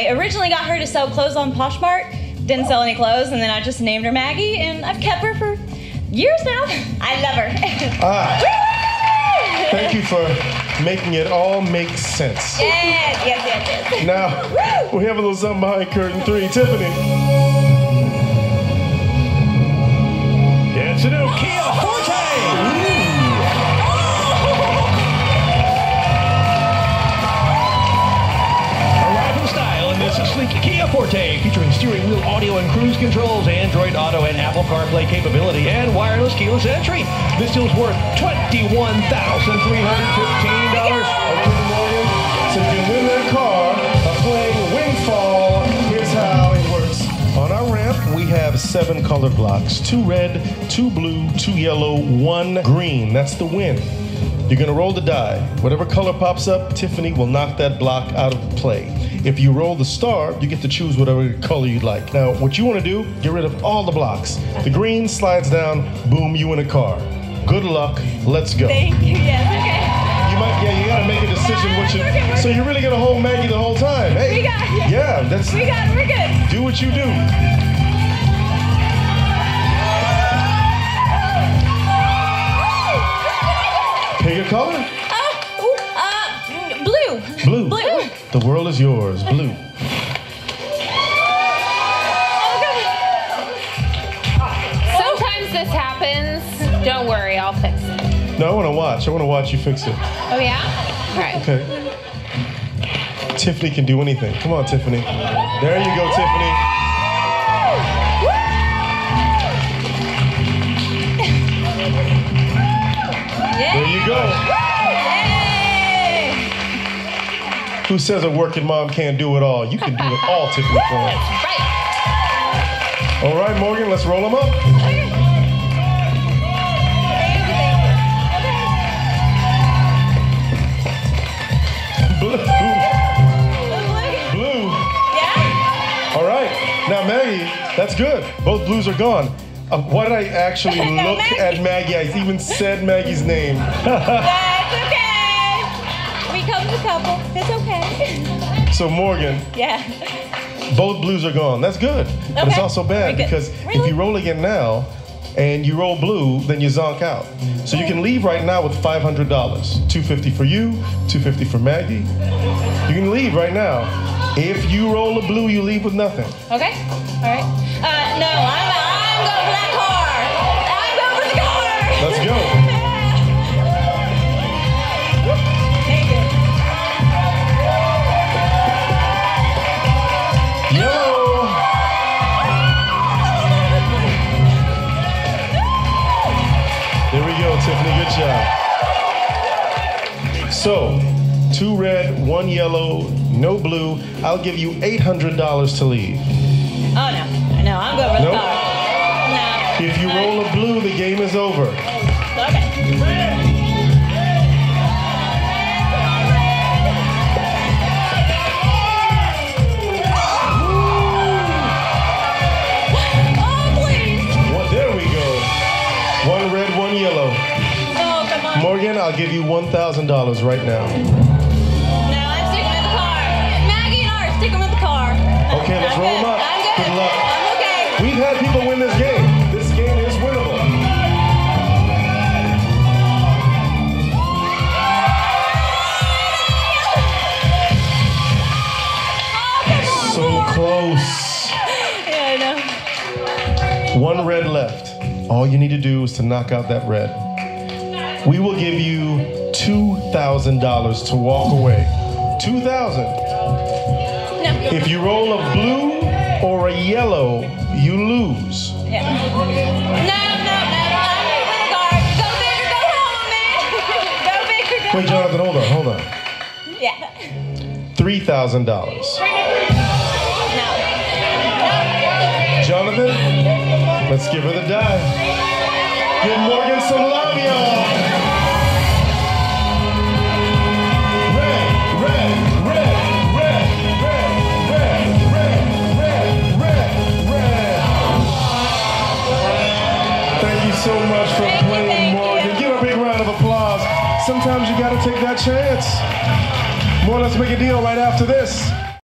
I originally got her to sell clothes on Poshmark, didn't sell any clothes, and then I just named her Maggie, and I've kept her for years now. I love her. Ah, thank you for making it all make sense. Yes, yes, yes, yes. Now, we have a little something behind curtain three. Tiffany. Audio and cruise controls, Android Auto and Apple CarPlay capability, and wireless keyless entry. This deal's worth $21,315. Okay, Morgan. So you can win that car by playing Windfall. Here's how it works. On our ramp, we have seven colored blocks two red, two blue, two yellow, one green. That's the win. You're gonna roll the die. Whatever color pops up, Tiffany will knock that block out of play. If you roll the star, you get to choose whatever color you'd like. Now, what you wanna do, get rid of all the blocks. The green slides down, boom, you in a car. Good luck, let's go. Thank you, yes, okay. You might, yeah, you gotta make a decision what you. We're good, we're So you're really gonna hold Maggie the whole time? Hey, We got it. yeah, that's. We got it, we're good. Do what you do. Pick a color. Uh, ooh, uh, blue. Blue. Blue. The world is yours. Blue. Sometimes this happens. Don't worry, I'll fix it. No, I want to watch. I want to watch you fix it. Oh, yeah? All right. Okay. Tiffany can do anything. Come on, Tiffany. There you go, Tiffany. There you go. Who says a working mom can't do it all? You can do it all, Tiffany Coyne. Right. All right, Morgan, let's roll them up. Blue. Blue. Yeah? All right. Now, Maggie, that's good. Both blues are gone. Uh, why did I actually look Maggie. at Maggie? I even said Maggie's name. That's okay. Couple. It's okay. So, Morgan, Yeah. both blues are gone. That's good. But it's also bad because if you roll again now and you roll blue, then you zonk out. So you can leave right now with $500. 250 for you, 250 for Maggie. You can leave right now. If you roll a blue, you leave with nothing. Okay. All right. Uh, Tiffany. Good job. So, two red, one yellow, no blue. I'll give you $800 to leave. Oh, no. No, I'm going for the Nope. car. No. If you roll a blue, the game is over. Okay. I'll give you $1,000 right now. No, I'm sticking with the car. Maggie and I are sticking with the car. Okay, let's I'm roll 'em good. up. I'm good. Good luck. I'm okay. We've had people win this game. This game is winnable. Oh, so close. Yeah, I know. One red left. All you need to do is to knock out that red. We will give you $2,000 to walk away. 2000 No. If you roll a blue or a yellow, you lose. Yeah. No, no, no. The car. Go big go home, man. go big or go Wait, Jonathan, hold on, hold on. Yeah. $3,000. No. Jonathan, let's give her the die. Give Morgan some love, so much for Thank playing, Morgan. Give a big round of applause. Sometimes you gotta take that chance. More, let's make a deal right after this.